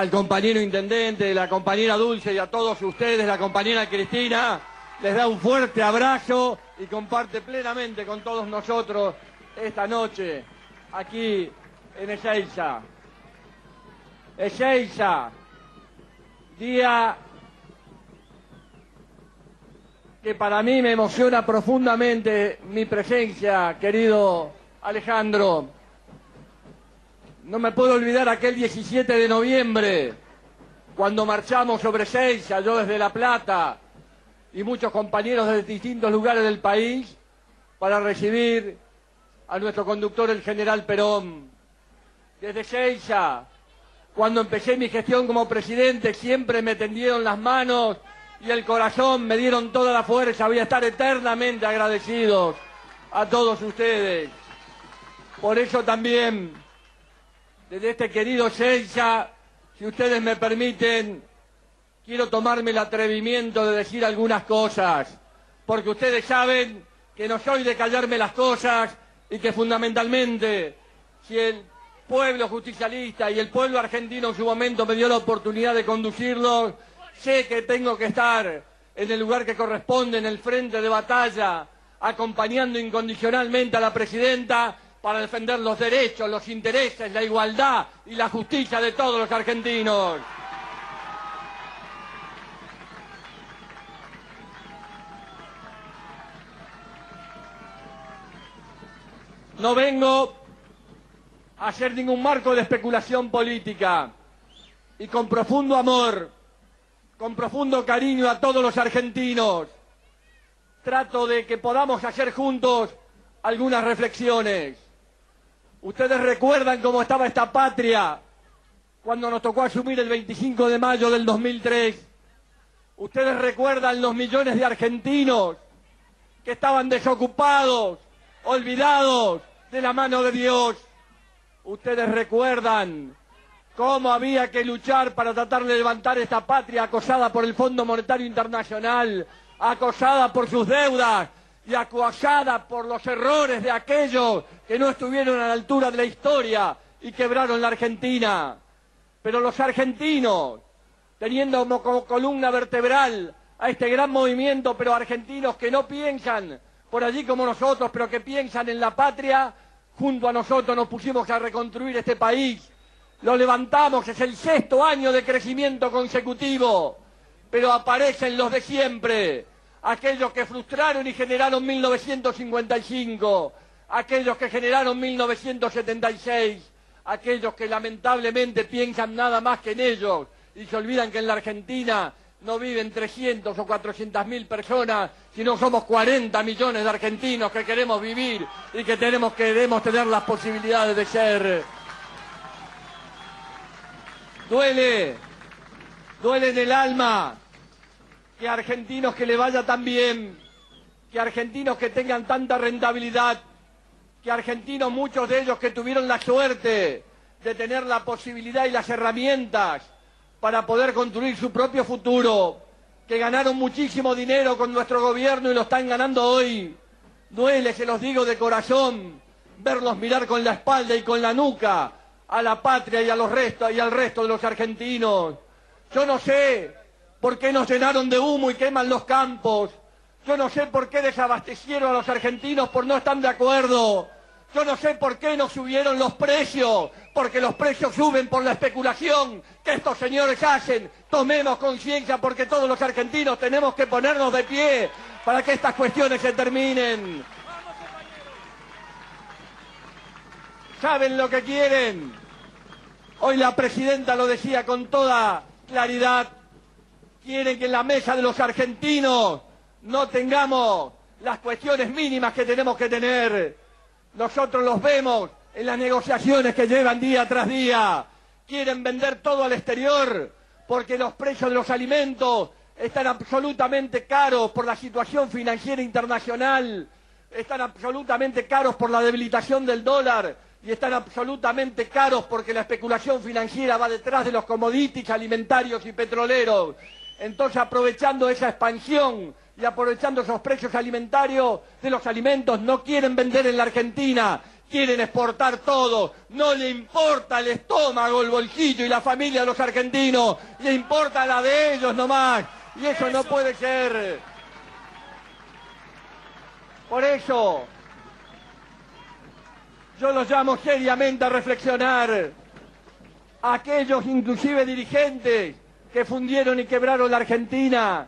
al compañero intendente, la compañera Dulce y a todos ustedes, la compañera Cristina, les da un fuerte abrazo y comparte plenamente con todos nosotros esta noche aquí en Ezeiza. Ezeiza, día que para mí me emociona profundamente mi presencia, querido Alejandro. No me puedo olvidar aquel 17 de noviembre, cuando marchamos sobre Ezeiza, yo desde La Plata y muchos compañeros de distintos lugares del país, para recibir a nuestro conductor, el general Perón. Desde Ezeiza, cuando empecé mi gestión como presidente, siempre me tendieron las manos y el corazón, me dieron toda la fuerza. Voy a estar eternamente agradecidos a todos ustedes. Por eso también, desde este querido Ezeiza, si ustedes me permiten, quiero tomarme el atrevimiento de decir algunas cosas, porque ustedes saben que no soy de callarme las cosas y que fundamentalmente, si el pueblo justicialista y el pueblo argentino en su momento me dio la oportunidad de conducirlo, sé que tengo que estar en el lugar que corresponde, en el frente de batalla, acompañando incondicionalmente a la presidenta para defender los derechos, los intereses, la igualdad y la justicia de todos los argentinos. No vengo a hacer ningún marco de especulación política y con profundo amor, con profundo cariño a todos los argentinos, trato de que podamos hacer juntos algunas reflexiones. Ustedes recuerdan cómo estaba esta patria cuando nos tocó asumir el 25 de mayo del 2003. Ustedes recuerdan los millones de argentinos que estaban desocupados, olvidados, de la mano de Dios. Ustedes recuerdan cómo había que luchar para tratar de levantar esta patria acosada por el Fondo Monetario Internacional, acosada por sus deudas y acosada por los errores de aquellos que no estuvieron a la altura de la historia y quebraron la Argentina. Pero los argentinos, teniendo como columna vertebral a este gran movimiento, pero argentinos que no piensan por allí como nosotros, pero que piensan en la patria, junto a nosotros nos pusimos a reconstruir este país. Lo levantamos, es el sexto año de crecimiento consecutivo, pero aparecen los de siempre, aquellos que frustraron y generaron 1955, aquellos que generaron 1976, aquellos que lamentablemente piensan nada más que en ellos y se olvidan que en la Argentina no viven 300 o 400 mil personas, sino somos 40 millones de argentinos que queremos vivir y que tenemos, queremos tener las posibilidades de ser. Duele, duele en el alma que argentinos que le vaya tan bien, que argentinos que tengan tanta rentabilidad, que argentinos, muchos de ellos que tuvieron la suerte de tener la posibilidad y las herramientas para poder construir su propio futuro, que ganaron muchísimo dinero con nuestro gobierno y lo están ganando hoy. Duele, se los digo de corazón, verlos mirar con la espalda y con la nuca a la patria y a los restos y al resto de los argentinos. Yo no sé por qué nos llenaron de humo y queman los campos. Yo no sé por qué desabastecieron a los argentinos por no estar de acuerdo. Yo no sé por qué no subieron los precios, porque los precios suben por la especulación que estos señores hacen. Tomemos conciencia porque todos los argentinos tenemos que ponernos de pie para que estas cuestiones se terminen. ¿Saben lo que quieren? Hoy la presidenta lo decía con toda claridad. Quieren que en la mesa de los argentinos no tengamos las cuestiones mínimas que tenemos que tener nosotros los vemos en las negociaciones que llevan día tras día. Quieren vender todo al exterior porque los precios de los alimentos están absolutamente caros por la situación financiera internacional, están absolutamente caros por la debilitación del dólar y están absolutamente caros porque la especulación financiera va detrás de los commodities alimentarios y petroleros. Entonces, aprovechando esa expansión y aprovechando esos precios alimentarios de los alimentos, no quieren vender en la Argentina, quieren exportar todo, no le importa el estómago, el bolsillo y la familia de los argentinos, le importa la de ellos nomás, y eso no puede ser. Por eso, yo los llamo seriamente a reflexionar. Aquellos inclusive dirigentes que fundieron y quebraron la Argentina,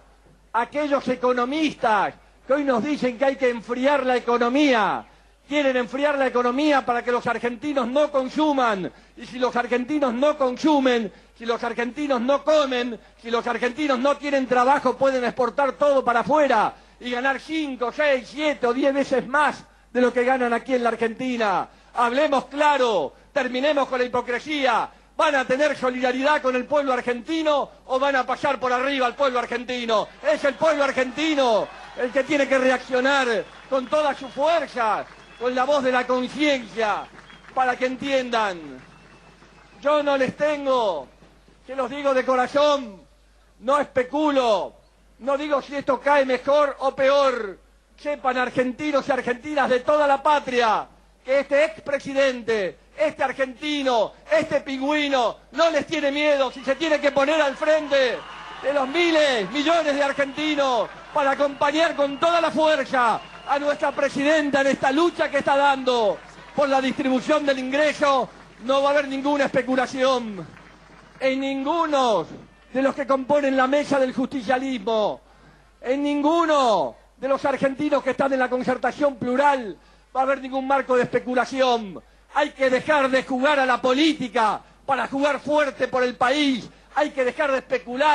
aquellos economistas que hoy nos dicen que hay que enfriar la economía, quieren enfriar la economía para que los argentinos no consuman. Y si los argentinos no consumen, si los argentinos no comen, si los argentinos no tienen trabajo, pueden exportar todo para afuera y ganar 5, 6, 7 o 10 veces más de lo que ganan aquí en la Argentina. Hablemos claro, terminemos con la hipocresía. ¿Van a tener solidaridad con el pueblo argentino o van a pasar por arriba al pueblo argentino? Es el pueblo argentino el que tiene que reaccionar con toda su fuerza, con la voz de la conciencia, para que entiendan. Yo no les tengo, que los digo de corazón, no especulo, no digo si esto cae mejor o peor. Sepan argentinos y argentinas de toda la patria que este expresidente, este argentino, este pingüino, no les tiene miedo si se tiene que poner al frente de los miles, millones de argentinos para acompañar con toda la fuerza a nuestra presidenta en esta lucha que está dando por la distribución del ingreso, no va a haber ninguna especulación en ninguno de los que componen la mesa del justicialismo, en ninguno de los argentinos que están en la concertación plural va a haber ningún marco de especulación. Hay que dejar de jugar a la política para jugar fuerte por el país. Hay que dejar de especular.